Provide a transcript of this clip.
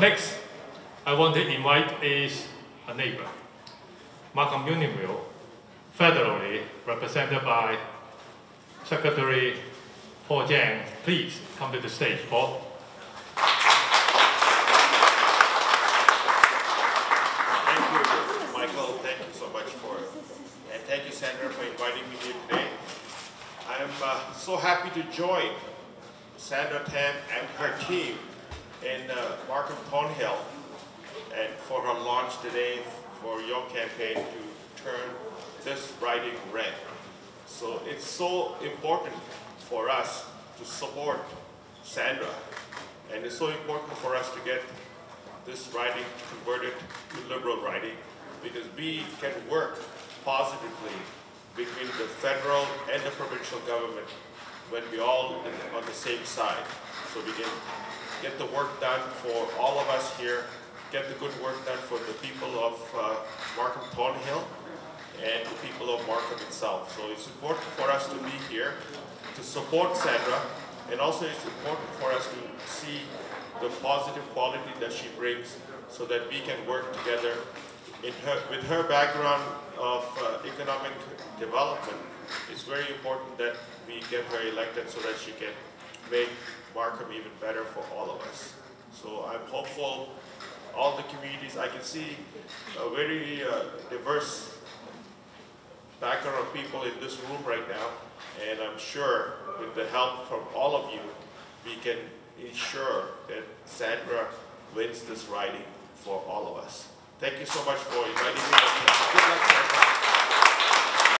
Next, I want to invite is a neighbor, Markham Unionville, federally represented by Secretary Paul Chiang. Please come to the stage, Paul. Thank you, Michael. Thank you so much for, and thank you, Sandra, for inviting me here today. I'm uh, so happy to join Sandra Tam and her team in uh, Markham Thornhill and for her launch today for your campaign to turn this riding red. So it's so important for us to support Sandra and it's so important for us to get this riding converted to liberal riding because we can work positively between the federal and the provincial government when we all on the same side. So we can get the work done for all of us here, get the good work done for the people of uh, Markham Thornhill and the people of Markham itself. So it's important for us to be here to support Sandra and also it's important for us to see the positive quality that she brings so that we can work together in her, with her background of uh, economic development, it's very important that we get her elected so that she can make Markham even better for all of us. So I'm hopeful all the communities, I can see a very uh, diverse background of people in this room right now, and I'm sure with the help from all of you, we can ensure that Sandra wins this riding for all of us. Thank you so much for inviting me. Good luck, Sandra.